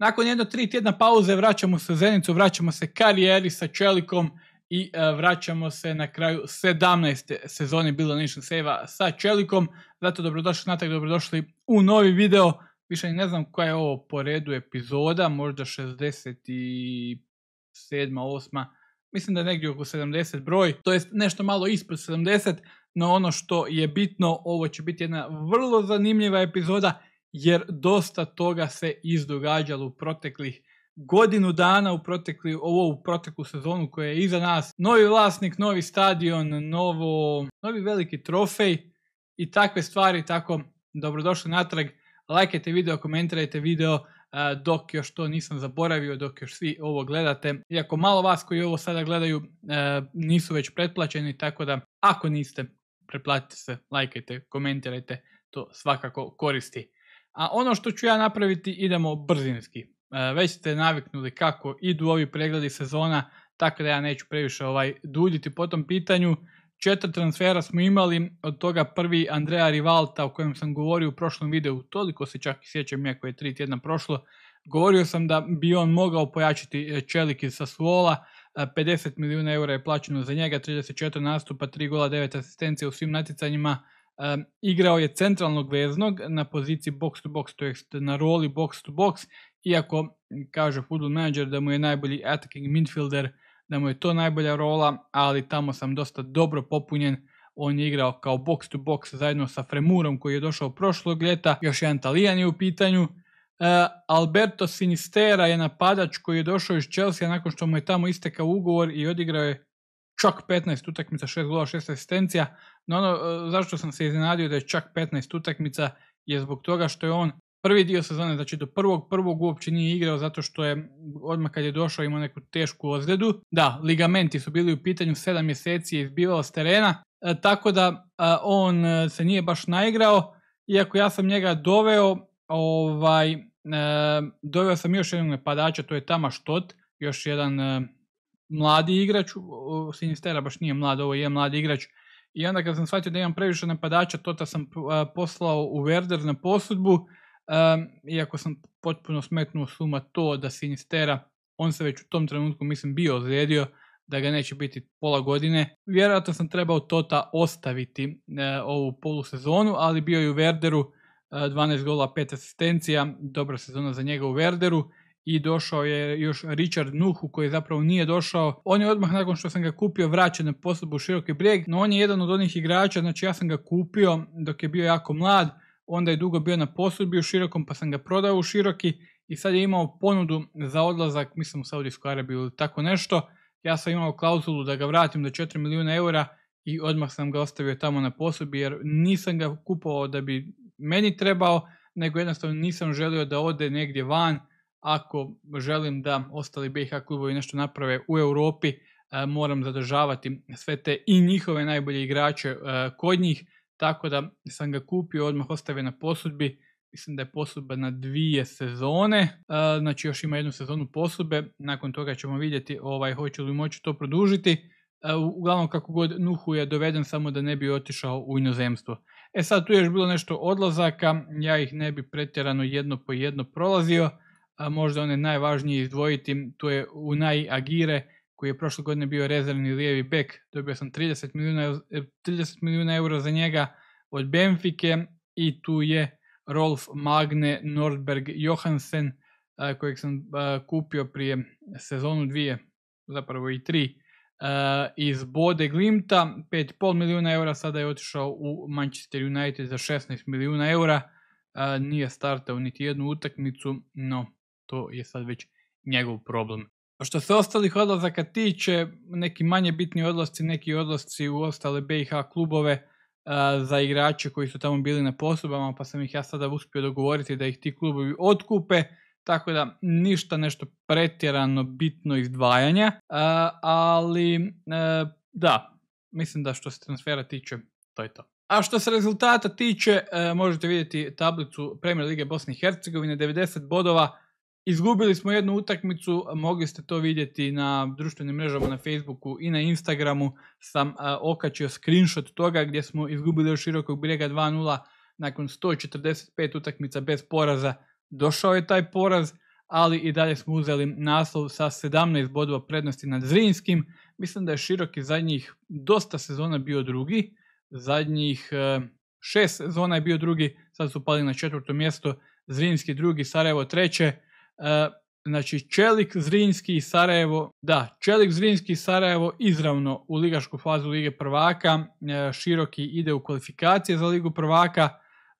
Nakon jedno tri tjedna pauze vraćamo se u Zenicu, vraćamo se karijeri sa Čelikom i e, vraćamo se na kraju 17. sezone Bilo Nation Save sa Čelikom. Zato dobrodošli natrag, dobrodošli u novi video. Više ne znam koja je ovo po redu epizoda, možda 67. 8. Mislim da je negdje oko 70 broj, to jest nešto malo ispod 70, no ono što je bitno, ovo će biti jedna vrlo zanimljiva epizoda jer dosta toga se izdogađalo u proteklih godinu dana u protekli, ovo u proteklu sezonu koja je iza nas. Novi vlasnik, novi stadion, novo, novi veliki trofej i takve stvari, tako dobrodošli natrag. Lajkajte video, komentirajte video dok još to nisam zaboravio, dok još svi ovo gledate. Iako malo vas koji ovo sada gledaju nisu već pretplaćeni, tako da ako niste, pretplatite se, lajkajte, komentirajte, to svakako koristi. A ono što ću ja napraviti idemo brzinski. E, već ste naviknuli kako idu ovi pregledi sezona, tako da ja neću previše ovaj duljiti po tom pitanju. Četiri transfera smo imali, od toga prvi Andrea Rivalta o kojem sam govorio u prošlom videu, toliko se čak i sjećam iako je tri tjedna prošlo. Govorio sam da bi on mogao pojačiti e, Čelik iz Sassuola, 50 e, milijuna eura je plaćeno za njega, 34 nastupa, 3 gola, 9 asistencije u svim natjecanjima, igrao je centralnog veznog na poziciji box to box, to jest na roli box to box, iako kaže football manager da mu je najbolji attacking midfielder, da mu je to najbolja rola, ali tamo sam dosta dobro popunjen. On je igrao kao box to box zajedno sa Fremurom koji je došao prošlog ljeta, još jedan Talijan je u pitanju. Alberto Sinistera je napadač koji je došao iz Chelsea nakon što mu je tamo istekao ugovor i odigrao je čak 15 utakmica, 6 gola, 6 asistencija. No ono e, zašto sam se iznenadio da je čak 15 utakmica je zbog toga što je on prvi dio sezone, znači do prvog prvog uopće nije igrao zato što je odmah kad je došao imao neku tešku ozljedu. Da, ligamenti su bili u pitanju 7 mjeseci je izbivao s terena, e, tako da e, on se nije baš naigrao, iako ja sam njega doveo, ovaj, doveo sam još jednog napadača, to je Tama Štot, još jedan mladi igrač, Sinistera baš nije mlad, ovo je mladi igrač, i onda kad sam shvatio da imam previše napadača, tota sam poslao u Werder na posudbu, iako sam potpuno smetnuo suma to da Sinistera, on se već u tom trenutku mislim bio ozlijedio, da ga neće biti pola godine. Vjerojatno sam trebao Tota ostaviti e, ovu polusezonu, ali bio je u Werderu, 12 gola, 5 asistencija, dobra sezona za njega u Werderu i došao je još Richard Nuhu koji zapravo nije došao. On je odmah nakon što sam ga kupio vraćen na poslubu u Široki brijeg, no on je jedan od onih igrača, znači ja sam ga kupio dok je bio jako mlad, onda je dugo bio na posudbi u Širokom pa sam ga prodao u Široki i sad je imao ponudu za odlazak, mislim u Saudijsku Arabiju ili tako nešto. Ja sam imao klauzulu da ga vratim do 4 milijuna eura i odmah sam ga ostavio tamo na posudbi jer nisam ga kupovao da bi meni trebao, nego jednostavno nisam želio da ode negdje van ako želim da ostali BiH klubovi nešto naprave u Europi, e, moram zadržavati sve te i njihove najbolje igrače e, kod njih, tako da sam ga kupio, odmah ostavio na posudbi, mislim da je posudba na dvije sezone, e, znači još ima jednu sezonu posudbe, nakon toga ćemo vidjeti ovaj, hoće li moći to produžiti, uglavnom kako god Nuhu je doveden samo da ne bi otišao u inozemstvo. E sad tu je još bilo nešto odlazaka, ja ih ne bi pretjerano jedno po jedno prolazio, a možda one najvažnije izdvojiti, tu je Unai Agire, koji je prošle godine bio rezervni lijevi bek, dobio sam 30 milijuna, 30 milijuna eura za njega od Benfike i tu je Rolf Magne Nordberg Johansen, kojeg sam kupio prije sezonu dvije, zapravo i tri, iz Bode Glimta, 5,5 milijuna eura, sada je otišao u Manchester United za 16 milijuna eura, nije startao niti jednu utakmicu, no to je sad već njegov problem. Što se ostalih odlazaka tiče, neki manje bitni odlasci, neki odlasci u ostale BiH klubove za igrače koji su tamo bili na posobama, pa sam ih ja sada uspio dogovoriti da ih ti klubovi otkupe, tako da ništa nešto pretjerano bitno izdvajanja, ali da, mislim da što se transfera tiče, to je to. A što se rezultata tiče, možete vidjeti tablicu Premier Lige Bosne i Hercegovine, 90 bodova, Izgubili smo jednu utakmicu, mogli ste to vidjeti na društvenim mrežama na Facebooku i na Instagramu. Sam okačio screenshot toga gdje smo izgubili od širokog brijega 2-0 nakon 145 utakmica bez poraza. Došao je taj poraz, ali i dalje smo uzeli naslov sa 17 bodova prednosti nad Zrinskim. Mislim da je Široki zadnjih dosta sezona bio drugi, zadnjih e, šest sezona je bio drugi, sad su pali na četvrto mjesto, Zrinski drugi, Sarajevo treće. E, znači Čelik, Zrinski i Sarajevo, da, Čelik, Zrinski i Sarajevo izravno u ligašku fazu Lige prvaka, e, Široki ide u kvalifikacije za Ligu prvaka,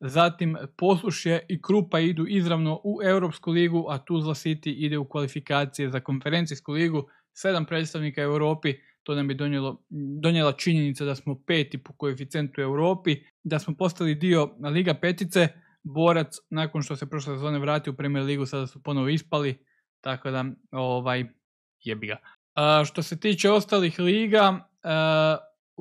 zatim Poslušje i Krupa idu izravno u Europsku ligu, a Tuzla City ide u kvalifikacije za konferencijsku ligu, sedam predstavnika Europi, to nam je donijelo, donijela činjenica da smo peti po koeficijentu Europi, da smo postali dio Liga petice, borac nakon što se prošle sezone vrati u Premier ligu, sada su ponovo ispali, tako da ovaj, jebi ga. što se tiče ostalih liga,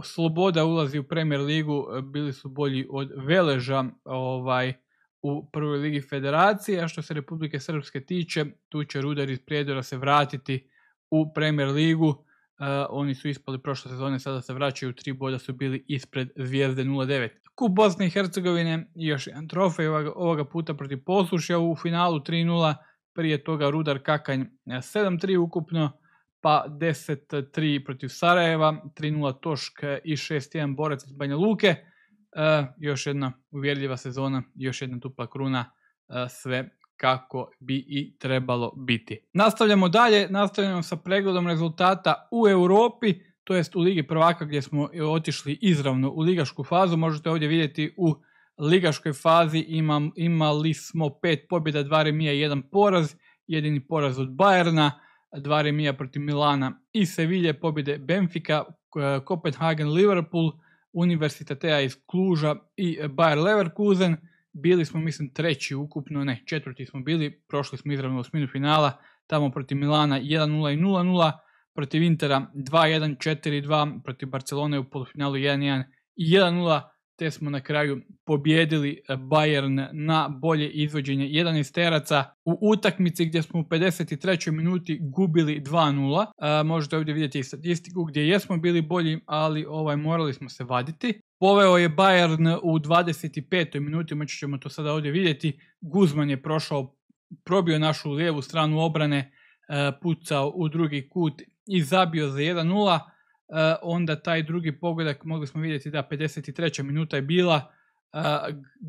Sloboda ulazi u Premier ligu, bili su bolji od Veleža ovaj, u prvoj ligi federacije, a što se Republike Srpske tiče, tu će Rudar iz Prijedora se vratiti u Premier ligu. E, oni su ispali prošle sezone, sada se vraćaju, tri boda su bili ispred Zvijezde 09. Kup Bosne i Hercegovine, još jedan trofej ovoga, ovoga puta protiv Poslušja u finalu 3-0, prije toga Rudar Kakanj 7-3 ukupno, pa 10-3 protiv Sarajeva, 3-0 Tošk i 6-1 Borac iz Banja Luke. E, još jedna uvjerljiva sezona, još jedna tupla kruna, e, sve kako bi i trebalo biti. Nastavljamo dalje, nastavljamo sa pregledom rezultata u Europi, to jest u Ligi prvaka gdje smo otišli izravno u ligašku fazu. Možete ovdje vidjeti u ligaškoj fazi imam, imali smo pet pobjeda, dva remija i jedan poraz, jedini poraz od Bajerna dva remija protiv Milana i Sevilje, pobjede Benfica, Copenhagen, Liverpool, Universitatea iz Kluža i Bayer Leverkusen. Bili smo, mislim, treći ukupno, ne, četvrti smo bili, prošli smo izravno u osminu finala, tamo protiv Milana 1-0 i 0-0, protiv Intera 2-1, 4-2, protiv Barcelone u polufinalu 1-1 i 1-0, te smo na kraju pobjedili e, Bayern na bolje izvođenje 11 teraca u utakmici gdje smo u 53. minuti gubili 2-0. E, možete ovdje vidjeti i statistiku gdje jesmo bili bolji, ali ovaj morali smo se vaditi. Poveo je Bayern u 25. minuti, moći ćemo to sada ovdje vidjeti. Guzman je prošao, probio našu lijevu stranu obrane, e, pucao u drugi kut i zabio za 1-0. Eh, onda taj drugi pogodak mogli smo vidjeti da 53. minuta je bila eh,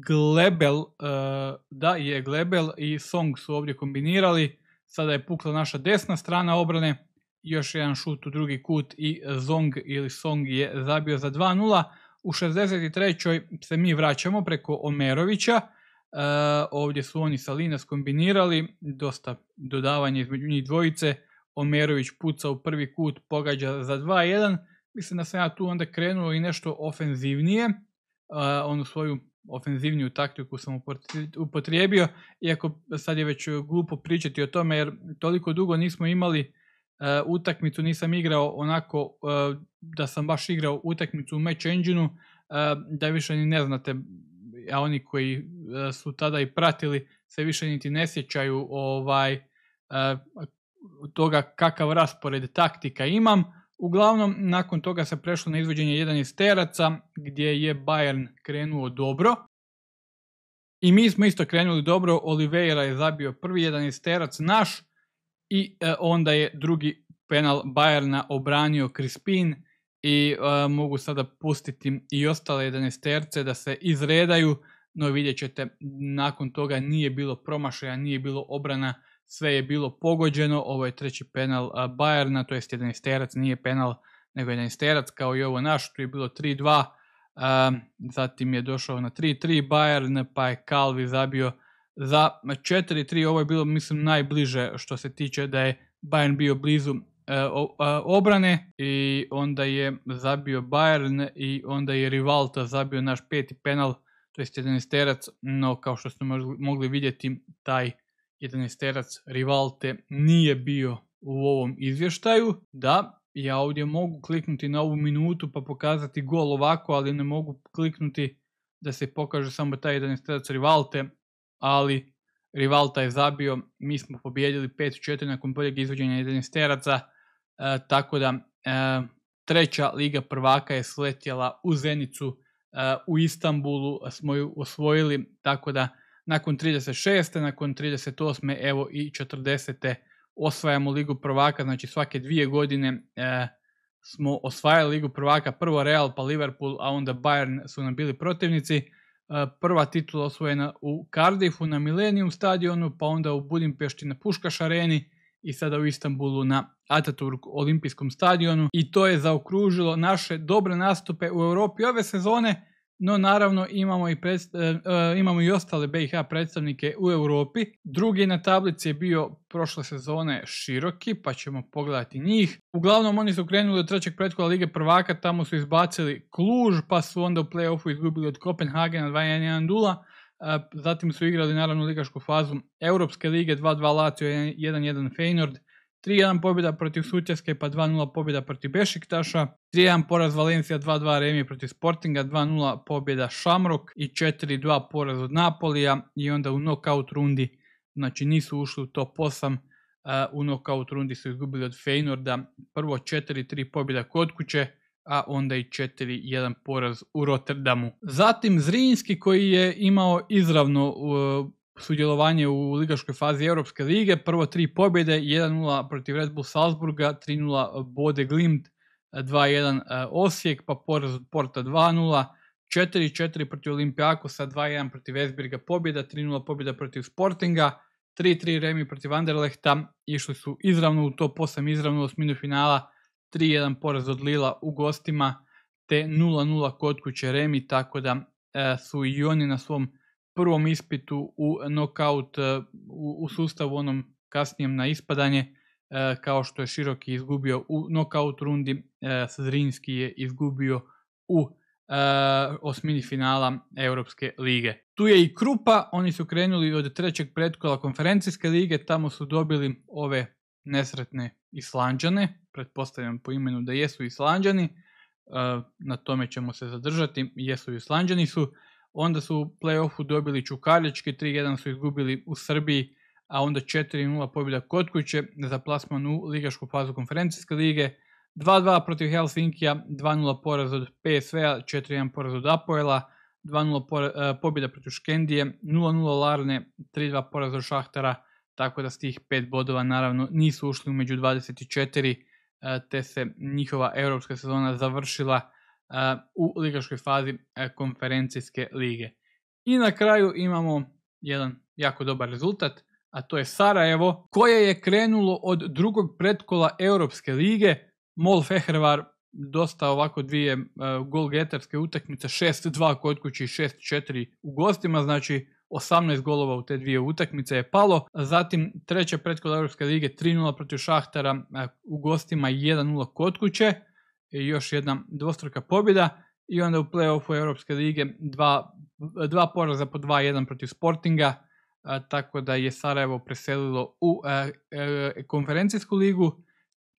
Glebel, eh, da je Glebel i Song su ovdje kombinirali, sada je pukla naša desna strana obrane, još jedan šut u drugi kut i Zong ili Song je zabio za 2-0. U 63. se mi vraćamo preko Omerovića, ovdje su oni sa Linas kombinirali, dosta dodavanja između njih dvojice, Omerović puca u prvi kut, pogađa za 2-1. Mislim da sam ja tu onda krenuo i nešto ofenzivnije, uh, onu svoju ofenzivniju taktiku sam upotrijebio, iako sad je već glupo pričati o tome jer toliko dugo nismo imali uh, utakmicu, nisam igrao onako uh, da sam baš igrao utakmicu u match engine da više ni ne znate, a oni koji su tada i pratili se više niti ne sjećaju ovaj toga kakav raspored taktika imam. Uglavnom, nakon toga se prešlo na izvođenje 11 teraca, gdje je Bayern krenuo dobro. I mi smo isto krenuli dobro, Oliveira je zabio prvi 11 terac naš i e, onda je drugi penal Bayerna obranio Crispin i e, mogu sada pustiti i ostale 11 terce da se izredaju, no vidjet ćete nakon toga nije bilo promašaja, nije bilo obrana, sve je bilo pogođeno, ovo je treći penal Bayerna, to jest 11 terac, nije penal nego 11 terac kao i ovo naš, tu je bilo 3-2, zatim je došao na 3-3 Bayern, pa je Kalvi zabio za 4-3, ovo je bilo mislim najbliže što se tiče da je Bayern bio blizu e, obrane i onda je zabio Bayern i onda je Rivalta zabio naš peti penal, to jest 11 terac, no kao što ste mogli vidjeti taj 11 Rivalte nije bio u ovom izvještaju. Da, ja ovdje mogu kliknuti na ovu minutu pa pokazati gol ovako, ali ne mogu kliknuti da se pokaže samo taj 11 Rivalte, ali Rivalta je zabio, mi smo pobjedili 5-4 nakon boljeg izvođenja 11 teraca, e, tako da e, treća liga prvaka je sletjela u Zenicu, e, u Istanbulu smo ju osvojili, tako da nakon 36. nakon 38. evo i 40. osvajamo Ligu prvaka, znači svake dvije godine e, smo osvajali Ligu prvaka, prvo Real pa Liverpool, a onda Bayern su nam bili protivnici. E, prva titula osvojena u Cardiffu na Millennium stadionu, pa onda u Budimpešti na Puškaš areni i sada u Istanbulu na Ataturk olimpijskom stadionu i to je zaokružilo naše dobre nastupe u Europi ove sezone no naravno imamo i, e, e, imamo i ostale BiH predstavnike u Europi. Drugi na tablici je bio prošle sezone Široki, pa ćemo pogledati njih. Uglavnom oni su krenuli od trećeg pretkola Lige prvaka, tamo su izbacili Kluž, pa su onda u playoffu izgubili od Kopenhagena 2-1 dula. E, zatim su igrali naravno ligašku fazu Europske lige 2-2 Lazio 1-1 Feyenoord 3-1 pobjeda protiv Sutjeske pa 2-0 pobjeda protiv Bešiktaša, 3-1 poraz Valencija, 2-2 remi protiv Sportinga, 2-0 pobjeda Šamrok i 4-2 poraz od Napolija i onda u knockout rundi, znači nisu ušli u top 8, u knockout rundi su izgubili od Feynorda, prvo 4-3 pobjeda kod kuće, a onda i 4-1 poraz u Rotterdamu. Zatim Zrinski koji je imao izravno sudjelovanje u ligaškoj fazi Europske lige. Prvo tri pobjede, 1-0 protiv Red Bull Salzburga, 3-0 Bode Glimt, 2-1 e, Osijek, pa poraz od Porta 2-0, 4-4 protiv Olimpijakosa, 2-1 protiv Esbirga pobjeda, 3-0 pobjeda protiv Sportinga, 3-3 remi protiv Anderlehta, išli su izravno u top 8, izravno u osminu finala, 3-1 poraz od Lila u gostima, te 0-0 kod kuće remi, tako da e, su i oni na svom prvom ispitu u knockout e, u, sustavu onom kasnijem na ispadanje e, kao što je Široki izgubio u knockout rundi, e, Zrinski je izgubio u osmini finala Europske lige. Tu je i Krupa, oni su krenuli od trećeg pretkola konferencijske lige, tamo su dobili ove nesretne Islanđane, pretpostavljam po imenu da jesu Islanđani, na tome ćemo se zadržati, jesu Islanđani su, onda su u playoffu dobili Čukaljačke, 3-1 su izgubili u Srbiji, a onda 4-0 pobjeda kod kuće za plasman u ligašku fazu konferencijske lige, 2-2 protiv Helsinkija, 2-0 poraz od PSV-a, 4-1 poraz od Apoela, 2-0 e, pobjeda protiv Škendije, 0-0 Larne, 3-2 poraz od Šahtara, tako da s tih 5 bodova naravno nisu ušli među 24, e, te se njihova europska sezona završila u ligaškoj fazi e, konferencijske lige. I na kraju imamo jedan jako dobar rezultat, a to je Sarajevo, koje je krenulo od drugog pretkola Europske lige. Mol Fehervar dosta ovako dvije uh, golgetarske utakmice, 6-2 kod kući i 6-4 u gostima, znači 18 golova u te dvije utakmice je palo. Zatim treća pretkola Europske lige 3-0 protiv Šahtara u gostima i 1-0 kod kuće još jedna dvostruka pobjeda i onda u playoffu Europske lige dva, dva poraza po 2-1 protiv Sportinga, tako da je Sarajevo preselilo u konferencijsku ligu.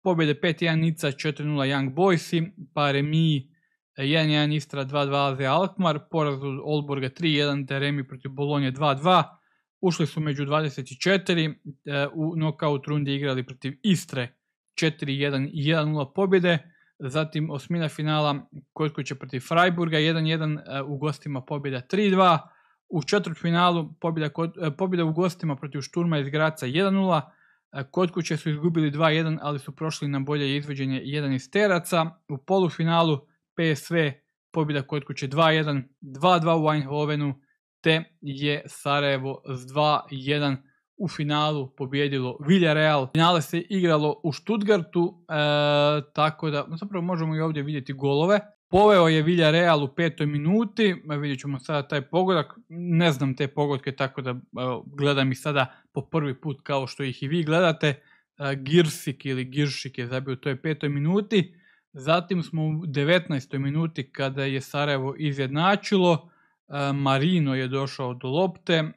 Pobjede 5-1 Nica, 4-0 Young Boysi, pa remi 1-1 Istra, 2-2 Aze Alkmaar, poraz od Olborga 3-1 te remi protiv Bolonje 2-2. Ušli su među 24, u knockout rundi igrali protiv Istre 4-1 i 1-0 pobjede zatim osmina finala kod kuće protiv Freiburga 1-1 e, u gostima pobjeda 3-2, u četvrtfinalu pobjeda, kod, e, pobjeda u gostima protiv Šturma iz Graca 1-0, e, kod kuće su izgubili 2-1, ali su prošli na bolje izvođenje 1 iz Teraca, u polufinalu PSV pobjeda kod kuće 2-1, 2-2 u Eindhovenu, te je Sarajevo s 2-1 u finalu pobjedilo Villarreal. Finale se igralo u Stuttgartu, e, tako da zapravo možemo i ovdje vidjeti golove. Poveo je Villarreal u petoj minuti, vidjet ćemo sada taj pogodak, ne znam te pogodke tako da gledam ih sada po prvi put kao što ih i vi gledate. E, Girsik ili Giršik je zabio u toj petoj minuti, zatim smo u 19. minuti kada je Sarajevo izjednačilo, e, Marino je došao do lopte,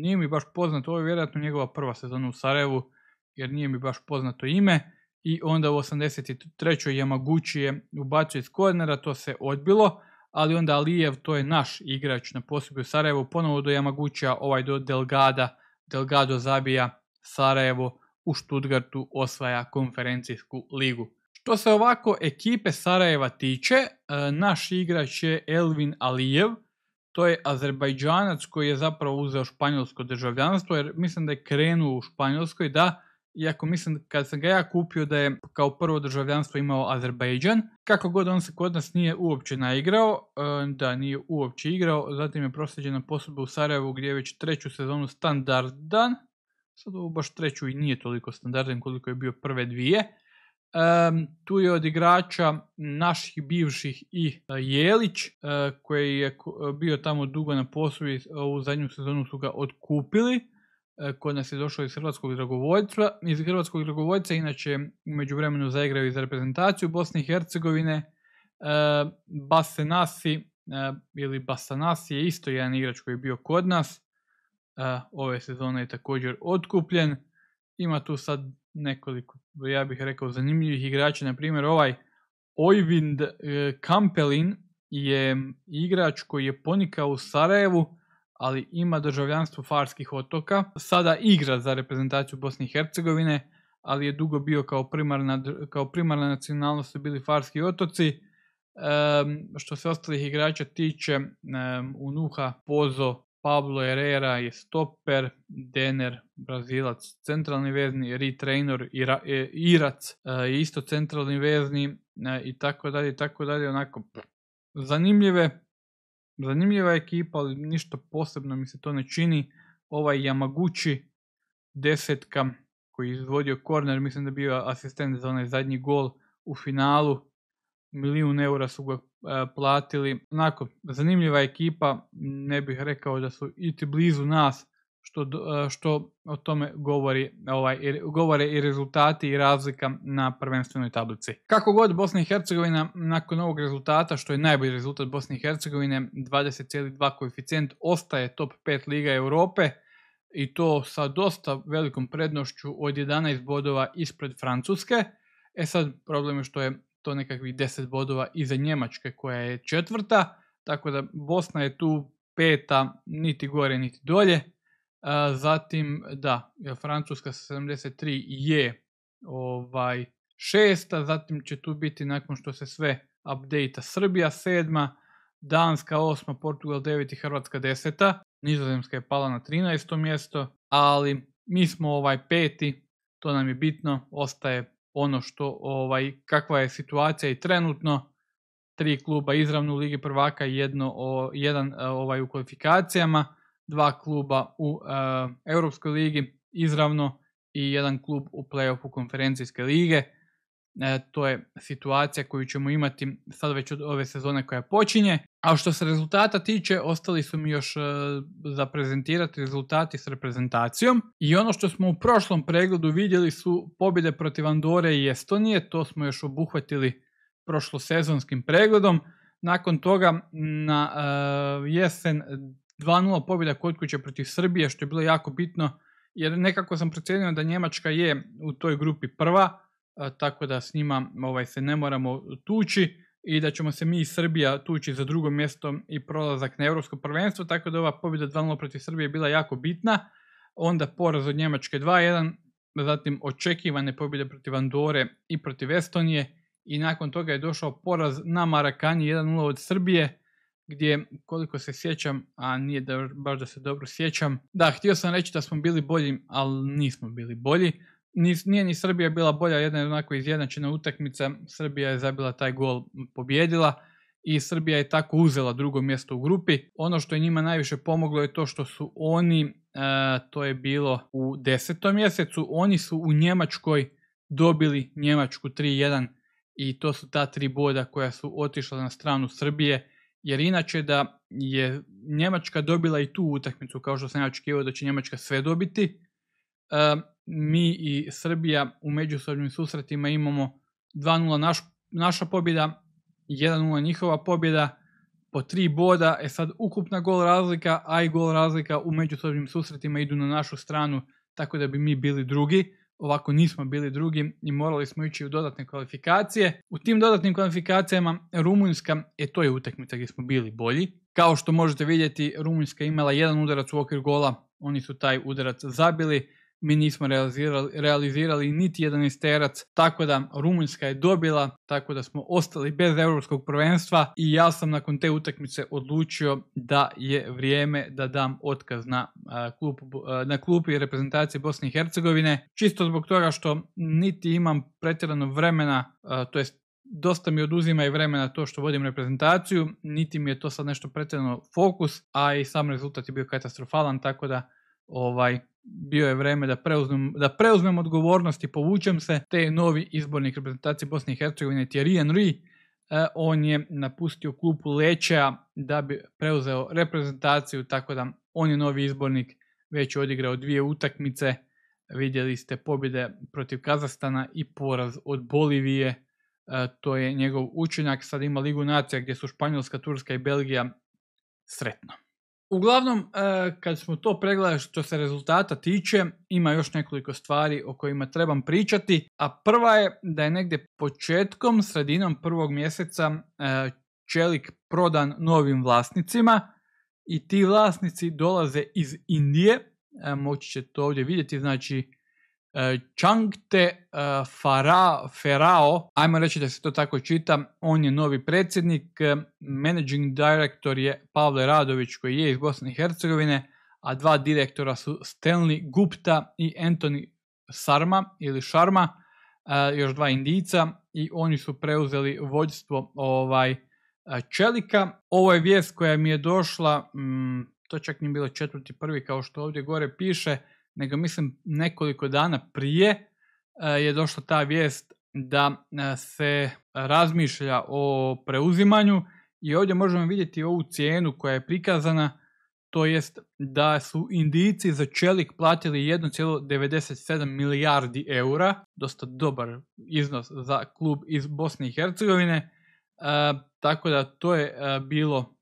nije mi baš poznato, ovo je vjerojatno njegova prva sezona u Sarajevu, jer nije mi baš poznato ime. I onda u 83. Yamaguchi je ubacio iz kornera, to se odbilo, ali onda Alijev, to je naš igrač na posjebu u Sarajevu, ponovo do Yamaguchija, ovaj do Delgada, Delgado zabija Sarajevo u Stuttgartu osvaja konferencijsku ligu. Što se ovako ekipe Sarajeva tiče, e, naš igrač je Elvin Alijev, to je Azerbajdžanac koji je zapravo uzeo španjolsko državljanstvo, jer mislim da je krenuo u Španjolskoj, da, iako mislim kad sam ga ja kupio da je kao prvo državljanstvo imao Azerbajdžan, kako god on se kod nas nije uopće naigrao, e, da nije uopće igrao, zatim je proslijeđena posudba u Sarajevu gdje je već treću sezonu standardan, sad ovo baš treću i nije toliko standardan koliko je bio prve dvije, tu je od igrača naših bivših i e, Jelić, e, koji je bio tamo dugo na poslu ovu zadnju sezonu su ga otkupili. E, kod nas je došao iz Hrvatskog dragovoljstva. Iz Hrvatskog dragovoljca inače među vremenu zaigrao i za reprezentaciju Bosne i Hercegovine. Basenasi ili Basanasi je isto jedan igrač koji je bio kod nas. Ove sezone je također otkupljen. Ima tu sad nekoliko, ja bih rekao, zanimljivih igrača. Na primjer, ovaj Ojvind e, Kampelin je igrač koji je ponikao u Sarajevu, ali ima državljanstvo Farskih otoka. Sada igra za reprezentaciju Bosne i Hercegovine, ali je dugo bio kao primarna, kao primarna nacionalnost su bili Farski otoci. što se ostalih igrača tiče, um, Unuha Pozo Pablo Herrera je stoper, Dener, Brazilac, centralni vezni, Retrainer, Ira, e, Irac je isto centralni vezni e, i tako dalje, tako dalje, onako zanimljive, zanimljiva ekipa, ali ništa posebno mi se to ne čini. Ovaj Yamaguchi, desetka, koji je izvodio korner, mislim da bio asistent za onaj zadnji gol u finalu, milijun eura su ga E, platili. Onako, zanimljiva ekipa, ne bih rekao da su iti blizu nas, što, e, što o tome govori, ovaj, govore i rezultati i razlika na prvenstvenoj tablici. Kako god Bosna i Hercegovina nakon ovog rezultata, što je najbolji rezultat Bosne i Hercegovine, 20,2 koeficijent, ostaje top 5 Liga Europe i to sa dosta velikom prednošću od 11 bodova ispred Francuske. E sad, problem je što je to nekakvih 10 bodova iza Njemačke koja je četvrta, tako da Bosna je tu peta, niti gore niti dolje. Zatim, da, Francuska sa 73 je ovaj, šesta, zatim će tu biti nakon što se sve update Srbija sedma, Danska osma, Portugal 9 i Hrvatska deseta, Nizozemska je pala na 13. mjesto, ali mi smo ovaj peti, to nam je bitno, ostaje ono što ovaj kakva je situacija i trenutno. Tri kluba izravno u Ligi prvaka jedno o, jedan e, ovaj u kvalifikacijama dva kluba u uh, Europskoj ligi izravno i jedan klub u playoffu konferencijske lige. E, to je situacija koju ćemo imati sad već od ove sezone koja počinje. A što se rezultata tiče, ostali su mi još e, za prezentirati rezultati s reprezentacijom. I ono što smo u prošlom pregledu vidjeli su pobjede protiv Andore i Estonije, to smo još obuhvatili prošlosezonskim pregledom. Nakon toga na uh, jesen 2-0 pobjeda kod kuće protiv Srbije, što je bilo jako bitno, jer nekako sam procijenio da Njemačka je u toj grupi prva, tako da s njima ovaj, se ne moramo tući i da ćemo se mi i Srbija tući za drugo mjesto i prolazak na Europsko prvenstvo, tako da ova pobjeda 2-0 protiv Srbije bila jako bitna. Onda poraz od Njemačke 2-1, zatim očekivane pobjede protiv Andore i protiv Estonije i nakon toga je došao poraz na Marakani 1-0 od Srbije gdje koliko se sjećam, a nije da, baš da se dobro sjećam, da, htio sam reći da smo bili bolji, ali nismo bili bolji nije ni Srbija bila bolja, jedna je onako izjednačena utakmica, Srbija je zabila taj gol, pobjedila i Srbija je tako uzela drugo mjesto u grupi. Ono što je njima najviše pomoglo je to što su oni, e, to je bilo u desetom mjesecu, oni su u Njemačkoj dobili Njemačku 3-1 i to su ta tri boda koja su otišla na stranu Srbije, jer inače da je Njemačka dobila i tu utakmicu, kao što sam ja očekivao da će Njemačka sve dobiti, e, mi i Srbija u međusobnim susretima imamo 2-0 naš, naša pobjeda, 1-0 njihova pobjeda, po tri boda, e sad ukupna gol razlika, a i gol razlika u međusobnim susretima idu na našu stranu, tako da bi mi bili drugi. Ovako nismo bili drugi i morali smo ići u dodatne kvalifikacije. U tim dodatnim kvalifikacijama Rumunjska, e to je utakmica gdje smo bili bolji. Kao što možete vidjeti, Rumunjska imala jedan udarac u okvir gola, oni su taj udarac zabili mi nismo realizirali, realizirali niti jedan isterac, tako da Rumunjska je dobila, tako da smo ostali bez europskog prvenstva i ja sam nakon te utakmice odlučio da je vrijeme da dam otkaz na, klupu, na klupi reprezentacije Bosne i Hercegovine, čisto zbog toga što niti imam pretjerano vremena, to jest dosta mi oduzima i vremena to što vodim reprezentaciju, niti mi je to sad nešto pretjerano fokus, a i sam rezultat je bio katastrofalan, tako da ovaj bio je vreme da preuzmem, da preuzmem odgovornost i povučem se. Te novi izbornik reprezentacije Bosne i Hercegovine Thierry Henry, eh, on je napustio klupu Leća da bi preuzeo reprezentaciju, tako da on je novi izbornik, već je odigrao dvije utakmice, vidjeli ste pobjede protiv Kazastana i poraz od Bolivije, eh, to je njegov učinak, sad ima Ligu nacija gdje su Španjolska, Turska i Belgija sretno. Uglavnom, e, kad smo to pregledali što se rezultata tiče, ima još nekoliko stvari o kojima trebam pričati, a prva je da je negdje početkom, sredinom prvog mjeseca e, čelik prodan novim vlasnicima i ti vlasnici dolaze iz Indije, e, moći ćete to ovdje vidjeti, znači E, Changte e, Fara, Ferao, ajmo reći da se to tako čita, on je novi predsjednik, e, managing director je Pavle Radović koji je iz Bosne i Hercegovine, a dva direktora su Stanley Gupta i Anthony Sarma ili Sharma, još dva indica i oni su preuzeli vođstvo ovaj, Čelika. Ovo je vijest koja mi je došla, mm, to čak nije bilo četvrti prvi kao što ovdje gore piše, nego mislim nekoliko dana prije e, je došla ta vijest da e, se razmišlja o preuzimanju i ovdje možemo vidjeti ovu cijenu koja je prikazana, to jest da su Indici za čelik platili 1,97 milijardi eura, dosta dobar iznos za klub iz Bosne i Hercegovine, e, tako da to je bilo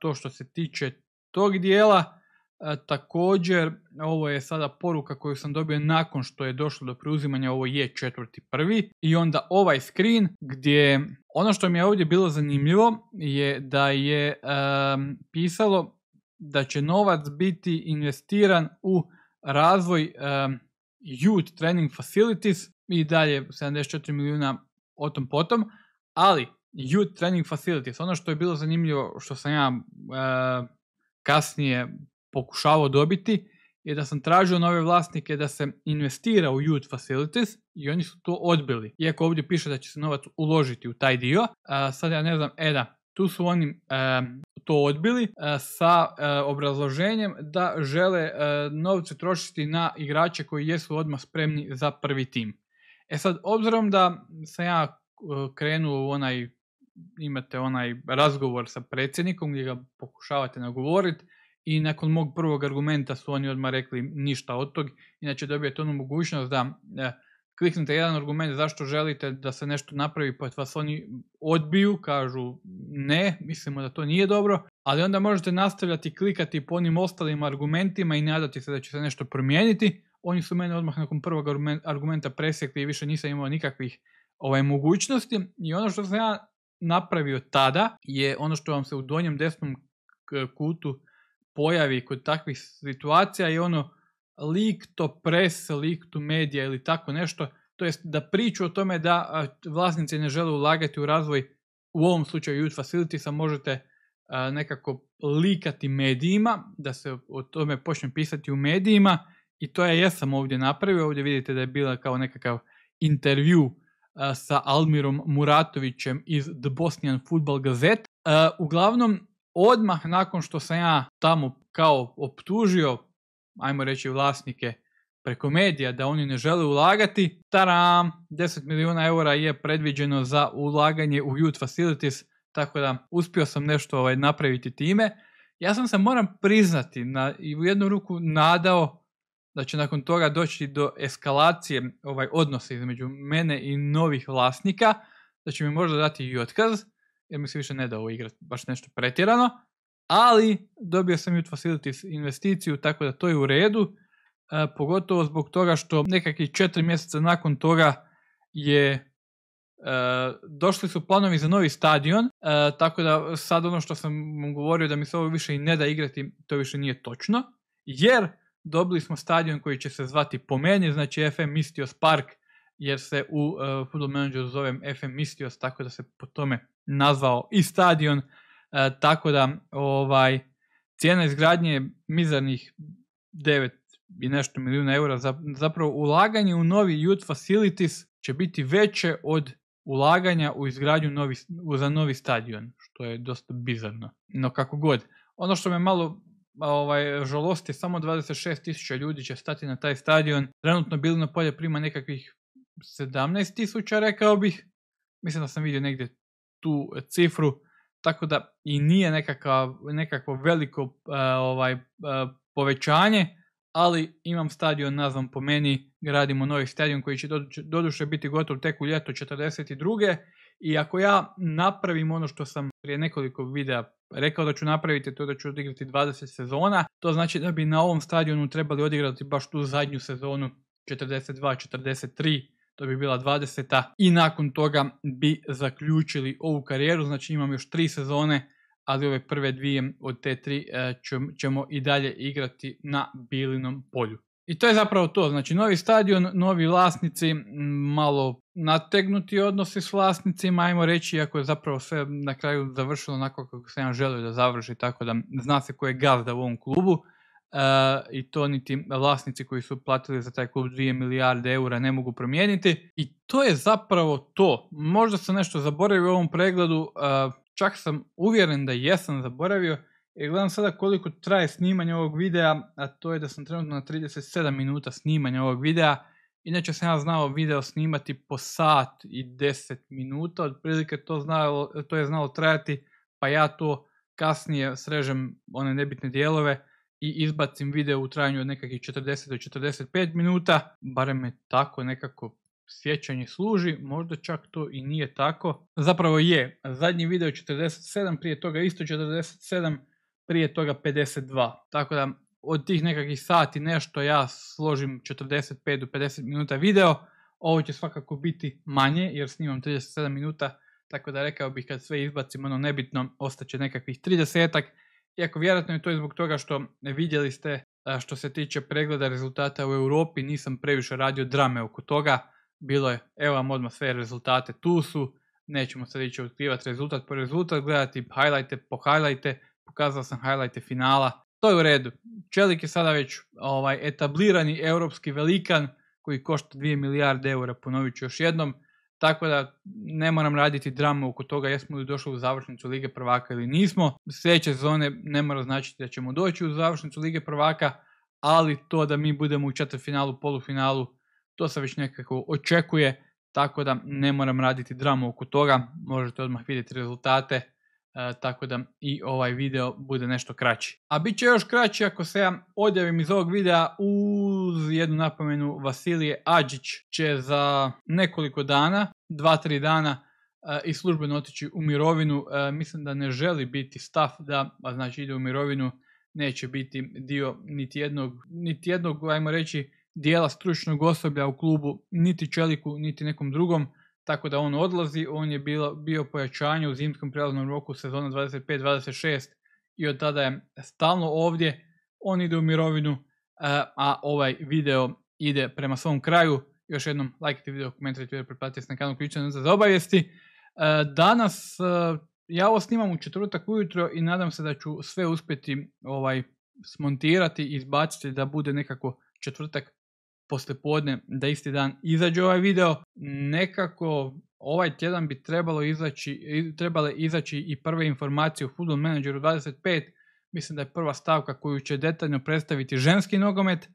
to što se tiče tog dijela. E, također, ovo je sada poruka koju sam dobio nakon što je došlo do preuzimanja, ovo je četvrti prvi. I onda ovaj screen gdje ono što mi je ovdje bilo zanimljivo je da je pisalo da će novac biti investiran u razvoj youth training facilities i dalje 74 milijuna o tom potom, ali youth training facilities, ono što je bilo zanimljivo što sam ja kasnije pokušavao dobiti je da sam tražio nove vlasnike da se investira u youth facilities i oni su to odbili. Iako ovdje piše da će se novac uložiti u taj dio, a, sad ja ne znam, e da, tu su oni to odbili sa obrazloženjem da žele novce trošiti na igrače koji jesu odmah spremni za prvi tim. E sad, obzirom da sam ja krenuo u onaj, imate onaj razgovor sa predsjednikom gdje ga pokušavate nagovoriti, i nakon mog prvog argumenta su oni odmah rekli ništa od tog, inače dobijete onu mogućnost da e, kliknete jedan argument zašto želite da se nešto napravi pa vas oni odbiju, kažu ne, mislimo da to nije dobro, ali onda možete nastavljati klikati po onim ostalim argumentima i nadati se da će se nešto promijeniti. Oni su mene odmah nakon prvog argumenta presjekli i više nisam imao nikakvih ovaj, mogućnosti. I ono što sam ja napravio tada je ono što vam se u donjem desnom kutu pojavi kod takvih situacija i ono leak to press, leak to media ili tako nešto, to jest da priču o tome da vlasnici ne žele ulagati u razvoj, u ovom slučaju youth facilitiesa možete nekako likati medijima, da se o tome počne pisati u medijima i to ja jesam ovdje napravio, ovdje vidite da je bila kao nekakav intervju sa Almirom Muratovićem iz The Bosnian Football Gazette. Uglavnom, odmah nakon što sam ja tamo kao optužio, ajmo reći vlasnike preko medija da oni ne žele ulagati, taram, 10 milijuna eura je predviđeno za ulaganje u youth facilities, tako da uspio sam nešto ovaj, napraviti time. Ja sam se moram priznati na, i u jednu ruku nadao da će nakon toga doći do eskalacije ovaj odnosa između mene i novih vlasnika, da će mi možda dati i otkaz, jer mi se više ne da ovo igrati baš nešto pretjerano, ali dobio sam Youth Facilities investiciju, tako da to je u redu, e, pogotovo zbog toga što nekakvih četiri mjeseca nakon toga je e, došli su planovi za novi stadion, e, tako da sad ono što sam govorio da mi se ovo više i ne da igrati, to više nije točno, jer dobili smo stadion koji će se zvati po meni, znači FM Mistios Park, jer se u uh, Football Manageru zovem FM Mistios, tako da se po tome nazvao i stadion, uh, tako da ovaj, cijena izgradnje je mizarnih 9 i nešto milijuna eura, zapravo ulaganje u novi youth facilities će biti veće od ulaganja u izgradnju novi, za novi stadion, što je dosta bizarno. No kako god. Ono što me malo ovaj, žalosti, samo 26.000 ljudi će stati na taj stadion. Trenutno Bilino polje prima nekakvih 17.000, rekao bih. Mislim da sam vidio negdje tu cifru. Tako da i nije nekakav, nekakvo veliko uh, ovaj, uh, povećanje, ali imam stadion nazvan po meni, gradimo novi stadion koji će doduše biti gotov tek u ljeto 42. I ako ja napravim ono što sam prije nekoliko videa rekao da ću napraviti, to da ću odigrati 20 sezona, to znači da bi na ovom stadionu trebali odigrati baš tu zadnju sezonu 42-43, to bi bila 20. I nakon toga bi zaključili ovu karijeru, znači imam još tri sezone ali ove prve dvije od te tri e, ćemo i dalje igrati na Bilinom polju. I to je zapravo to, znači novi stadion, novi vlasnici, malo nategnuti odnosi s vlasnicima, ajmo reći, iako je zapravo sve na kraju završilo onako kako se ja želio da završi, tako da zna se ko je gazda u ovom klubu. E, I to niti vlasnici koji su platili za taj klub 2 milijarde eura ne mogu promijeniti. I to je zapravo to. Možda sam nešto zaboravio u ovom pregledu, e, čak sam uvjeren da jesam zaboravio, jer gledam sada koliko traje snimanje ovog videa, a to je da sam trenutno na 37 minuta snimanja ovog videa. Inače sam ja znao video snimati po sat i 10 minuta, otprilike to, znalo, to je znalo trajati, pa ja to kasnije srežem one nebitne dijelove i izbacim video u trajanju od nekakvih 40 do 45 minuta, barem me tako nekako sjećanje služi, možda čak to i nije tako. Zapravo je, zadnji video 47, prije toga isto 47, prije toga 52. Tako da od tih nekakvih sati nešto ja složim 45 do 50 minuta video. Ovo će svakako biti manje jer snimam 37 minuta, tako da rekao bih kad sve izbacim ono nebitno, ostaće nekakvih 30-ak. Iako vjerojatno je to zbog toga što vidjeli ste što se tiče pregleda rezultata u Europi, nisam previše radio drame oko toga. Bilo je, evo vam odmah sve rezultate, tu su, nećemo sad ići otkrivati rezultat po rezultat, gledati highlighte po highlighte, pokazao sam highlighte finala, to je u redu. Čelik je sada već ovaj etablirani europski velikan koji košta 2 milijarde eura, ponovit ću još jednom, tako da ne moram raditi dramu oko toga jesmo li došli u završnicu Lige prvaka ili nismo. Sljedeće sezone ne mora značiti da ćemo doći u završnicu Lige prvaka, ali to da mi budemo u četvrtfinalu, polufinalu, to se već nekako očekuje, tako da ne moram raditi dramu oko toga, možete odmah vidjeti rezultate, e, tako da i ovaj video bude nešto kraći. A bit će još kraći ako se ja odjavim iz ovog videa uz jednu napomenu Vasilije Ađić će za nekoliko dana, 2-3 dana, e, i službeno otići u mirovinu. E, mislim da ne želi biti stav da, a znači ide u mirovinu, neće biti dio niti jednog, niti jednog ajmo reći, dijela stručnog osoblja u klubu niti Čeliku niti nekom drugom, tako da on odlazi, on je bilo, bio pojačanje u zimskom prelaznom roku sezona 25-26 i od tada je stalno ovdje, on ide u mirovinu, e, a ovaj video ide prema svom kraju. Još jednom, lajkite video, komentarite video, pretplatite se na kanal ključan za obavijesti. E, danas, e, ja ovo snimam u četvrtak ujutro i nadam se da ću sve uspjeti ovaj, smontirati i izbaciti da bude nekako četvrtak poslijepodne da isti dan izađe ovaj video. Nekako ovaj tjedan bi trebalo izaći, trebale izaći i prve informacije o Football Manageru 25. Mislim da je prva stavka koju će detaljno predstaviti ženski nogomet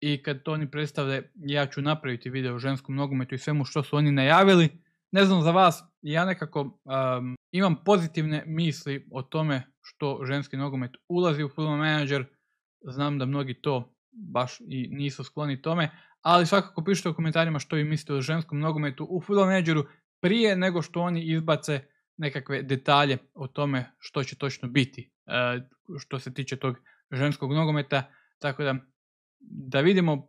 i kad to oni predstave ja ću napraviti video o ženskom nogometu i svemu što su oni najavili. Ne znam za vas, ja nekako um, imam pozitivne misli o tome što ženski nogomet ulazi u Football Manager. Znam da mnogi to baš i nisu skloni tome, ali svakako pišite u komentarima što vi mislite o ženskom nogometu u Football Manageru prije nego što oni izbace nekakve detalje o tome što će točno biti e, što se tiče tog ženskog nogometa, tako da da vidimo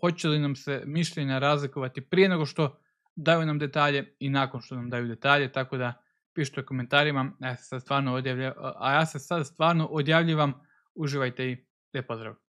hoće li nam se mišljenja razlikovati prije nego što daju nam detalje i nakon što nam daju detalje, tako da pišite u komentarima, ja se sad stvarno odjavlja, a ja se sad stvarno odjavljivam, uživajte i te pozdrav.